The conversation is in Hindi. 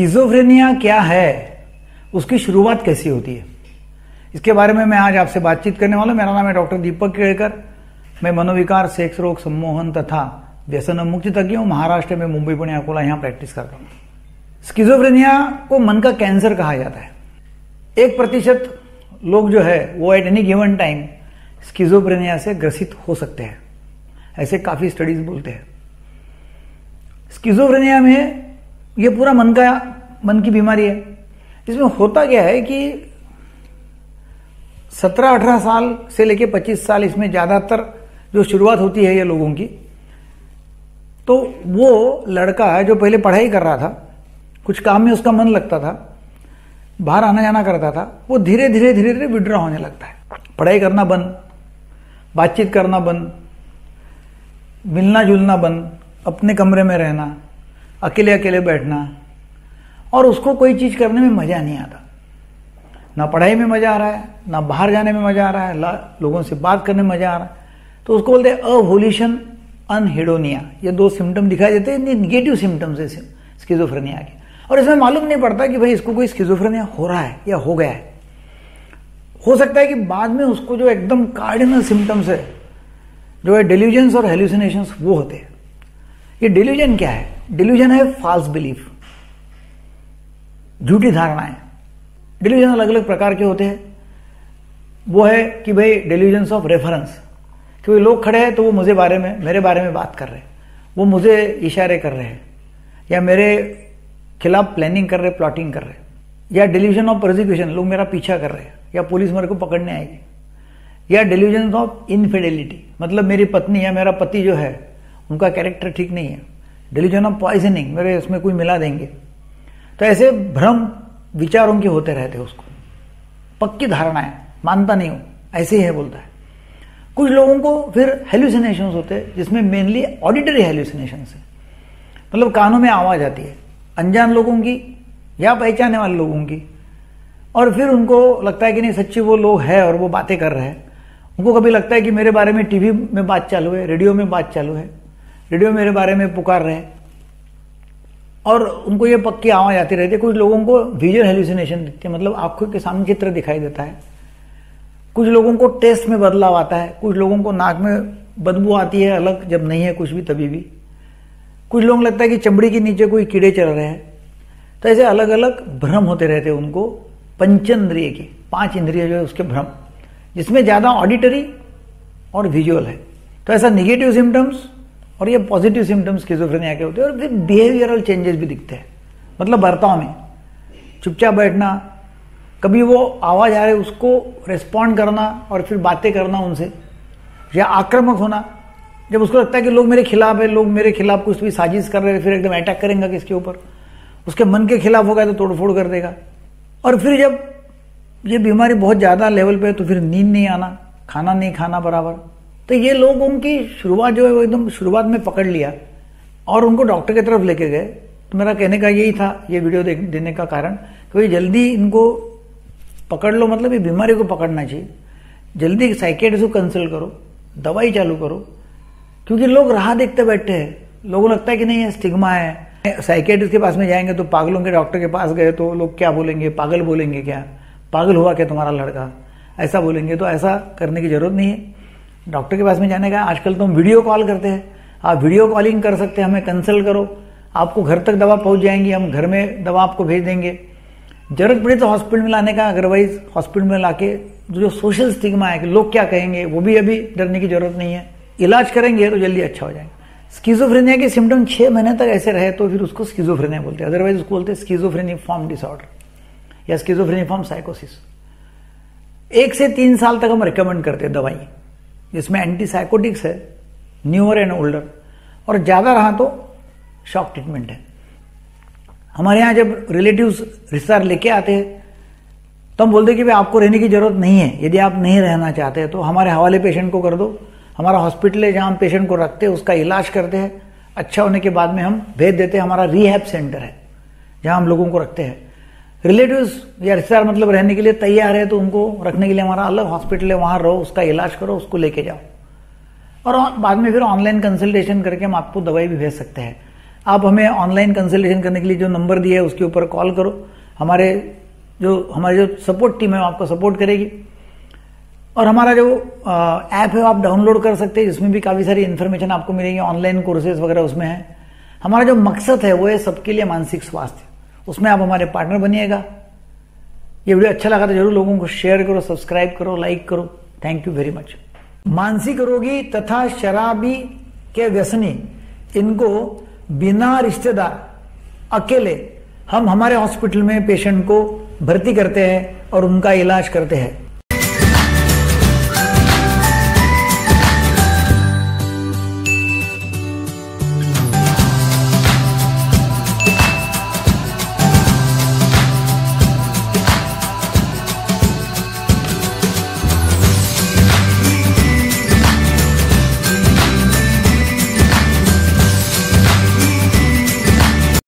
स्किजोफ्रेनिया क्या है? उसकी शुरुआत कैसी होती है? इसके बारे में मैं आज आपसे बातचीत करने वाला मेरा नाम है डॉक्टर दीपक केड़कर मैं मनोविकार, सेक्स, रोग, सम्मोहन तथा व्यसन मुक्ति तज्ञ हूँ। महाराष्ट्र में मुंबई, पुणे, अकोला यहाँ प्रैक्टिस करता हूँ। स्किजोफ्रेनिया को मन का कैंसर कहा जाता है। एक प्रतिशत लोग जो है, वो at any given time schizophrenia से ग्रसित हो सकते हैं। ऐसे काफ़ी स्टडीज़ बोलते हैं। स्किजोफ्रेनिया में ये पूरा मन का, मन की बीमारी है। इसमें होता क्या है कि 17-18 साल से लेके 25 साल इसमें ज़्यादातर जो शुरुआत होती है ये लोगों की तो वो लड़का है जो पहले पढ़ाई कर रहा था, कुछ काम में उसका मन लगता था, बाहर आना जाना करता था, वो धीरे धीरे धीरे धीरे विड्रॉ होने लगता है। पढ़ाई करना बंद, बातचीत करना बंद मिलना जुलना बंद, अपने कमरे में रहना अकेले अकेले बैठना। और उसको कोई चीज़ करने में मज़ा नहीं आता। ना पढ़ाई में मज़ा आ रहा है, ना बाहर जाने में मज़ा आ रहा है लोगों से बात करने में मज़ा आ रहा है। तो उसको बोलते हैं अवोल्यूशन अनहिडोनिया। ये दो सिम्टम दिखाई देते हैं निगेटिव सिम्टम्स है स्किजोफ्रेनिया के। और इसमें मालूम नहीं पड़ता कि भाई इसको कोई स्किजोफ्रेनिया हो रहा है या हो गया है। हो सकता है कि बाद में उसको जो एकदम कार्डिनल सिम्टम्स है, जो है डिल्यूजन्स और हेल्यूसिनेशंस वो होते हैं। ये डिल्यूजन क्या है? डिल्यूजन है फॉल्स बिलीफ झूठी धारणाएँ. डिल्यूजन अलग अलग प्रकार के होते हैं. वो है कि भाई डिल्यूजन ऑफ़ रेफरेंस क्योंकि लोग खड़े हैं तो वो मुझे बारे में, मेरे बारे में बात कर रहे हैं. वो मुझे इशारे कर रहे हैं. या मेरे खिलाफ प्लानिंग कर रहे प्लॉटिंग कर रहे या डिल्यूजन ऑफ़ प्रोसिक्यूशन लोग मेरा पीछा कर रहे हैं. या पुलिस मेरे को पकड़ने आएगी. या डिल्यूजन ऑफ़ इनफिडेलिटी मतलब मेरी पत्नी या मेरा पति जो है, उनका कैरेक्टर ठीक नहीं है. डिलीजन ऑफ़ पॉइजनिंग मेरे इसमें कोई मिला देंगे। तो ऐसे भ्रम विचारों के होते रहते उसको। पक्की धारणा है, मानता नहीं हूँ, ऐसे ही है बोलता है। कुछ लोगों को फिर हेल्यूसिनेशन होते हैं, जिसमें मेनली ऑडिटरी हेल्यूसिनेशन है। मतलब कानों में आवाज़ आती है, अनजान लोगों की या पहचाने वाले लोगों की। और फिर उनको लगता है कि नहीं, सच्ची वो लोग है और वो बातें कर रहे हैं। उनको कभी लगता है कि मेरे बारे में टीवी में बात चालू है, रेडियो में बात चालू है। रेडियो मेरे बारे में पुकार रहे हैं। और उनको ये पक्की आवाज़ आती रहती है। कुछ लोगों को विजुअल हेल्यूसिनेशन दिखती है। मतलब आँखों के सामने चित्र दिखाई देता है। कुछ लोगों को टेस्ट में बदलाव आता है। कुछ लोगों को नाक में बदबू आती है अलग, जब नहीं है कुछ भी, तभी भी। कुछ लोगों को लगता है कि चमड़ी के नीचे कोई कीड़े चल रहे हैं। तो ऐसे अलग अलग भ्रम होते रहते हैं उनको। पंचेंद्रिय के, पाँच इंद्रिय जो है उसके भ्रम। जिसमें ज़्यादा ऑडिटरी और विजुअल है। तो ऐसा निगेटिव सिम्टम्स और ये पॉजिटिव सिम्टम्स स्किजोफ्रेनिया के होते हैं और फिर बिहेवियरल चेंजेस भी दिखते हैं। मतलब बर्ताव में। चुपचाप बैठना, कभी वो आवाज़ आ रही, उसको रिस्पॉन्ड करना और फिर बातें करना उनसे। या आक्रामक होना। जब उसको लगता है कि लोग मेरे खिलाफ है, लोग मेरे खिलाफ कुछ भी साजिश कर रहे हैं, फिर एकदम अटैक करेंगे किसके ऊपर? उसके मन के खिलाफ होगा तो तोड़फोड़ कर देगा। और फिर जब ये बीमारी बहुत ज़्यादा लेवल पे है तो फिर नींद नहीं आना, खाना नहीं खाना बराबर। तो ये लोग उनकी शुरुआत जो है वो एकदम शुरुआत में पकड़ लिया और उनको डॉक्टर की तरफ़ लेके गए। तो मेरा कहने का यही था, ये वीडियो देने का कारण कि जल्दी इनको पकड़ लो मतलब ये बीमारी को पकड़ना चाहिए। जल्दी साइकेट्रिस्ट को कंसल्ट करो, दवाई चालू करो, क्योंकि लोग राह देखते बैठे हैं। लोगों को लगता है कि नहीं, ये स्टिग्मा है। साइकेट्रिस्ट के पास में जाएँगे तो पागलों के डॉक्टर के पास गए तो लोग क्या बोलेंगे? पागल बोलेंगे क्या? पागल हुआ क्या तुम्हारा लड़का? ऐसा बोलेंगे तो ऐसा करने की ज़रूरत नहीं है। डॉक्टर के पास में जाने का, आजकल तो हम वीडियो कॉल करते हैं। आप वीडियो कॉलिंग कर सकते हैं, हमें कंसल्ट करो। आपको घर तक दवा पहुँच जाएँगी, हम घर में दवा आपको भेज देंगे। ज़रूरत पड़े तो हॉस्पिटल में लाने का अदरवाइज़ हॉस्पिटल में लाके जो सोशल स्टिग्मा है कि लोग क्या कहेंगे, वो भी अभी डरने की ज़रूरत नहीं है। इलाज करेंगे तो जल्दी अच्छा हो जाएगा। स्कीजोफ्रेनिया के सिम्टम छह महीने तक ऐसे रहे तो फिर उसको स्कीजोफ्रेनिया बोलते हैं। अदरवाइज़ उसको बोलते हैं स्कीजोफ्रेनिया फॉर्म डिसऑर्डर या स्कीजोफ्रेनिया फॉर्म साइकोसिस एक से तीन साल तक हम रिकमेंड करते हैं दवाई। जिसमें एंटीसाइकोटिक्स है न्यूअर एंड ओल्डर और ज़्यादा रहा तो शॉक ट्रीटमेंट है। हमारे यहाँ जब रिलेटिव्स रिश्तेदार लेके आते हैं तो हम बोलते कि भाई आपको रहने की ज़रूरत नहीं है। यदि आप नहीं रहना चाहते तो हमारे हवाले पेशेंट को कर दो। हमारा हॉस्पिटल है जहाँ हम पेशेंट को रखते हैं, उसका इलाज करते हैं। अच्छा होने के बाद में हम भेज देते हैं। हमारा रिहैब सेंटर है, जहाँ हम लोगों को रखते हैं। रिलेटिव्स, या रिश्तेदार मतलब रहने के लिए तैयार है तो उनको रखने के लिए हमारा अलग हॉस्पिटल है, वहाँ रहो, उसका इलाज करो, उसको लेके जाओ। और बाद में फिर ऑनलाइन कंसल्टेशन करके हम आपको दवाई भी भेज सकते हैं। आप हमें ऑनलाइन कंसल्टेशन करने के लिए जो नंबर दिया है, उसके ऊपर कॉल करो। हमारे जो, हमारी जो सपोर्ट टीम है वो आपको सपोर्ट करेगी। और हमारा जो ऐप है, आप डाउनलोड कर सकते हैं, जिसमें भी काफ़ी सारी इन्फॉर्मेशन आपको मिलेगी, ऑनलाइन कोर्सेज वगैरह उसमें है। हमारा जो मकसद है, वो है सबके लिए मानसिक स्वास्थ्य। उसमें आप हमारे पार्टनर बनिएगा। ये वीडियो अच्छा लगा तो ज़रूर लोगों को शेयर करो सब्सक्राइब करो लाइक करो। थैंक यू वेरी मच मानसिक रोगी तथा शराबी के व्यसनी, इनको बिना रिश्तेदार, अकेले हम हमारे हॉस्पिटल में पेशेंट को भर्ती करते हैं और उनका इलाज करते हैं।